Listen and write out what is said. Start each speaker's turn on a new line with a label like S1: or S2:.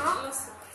S1: Huh?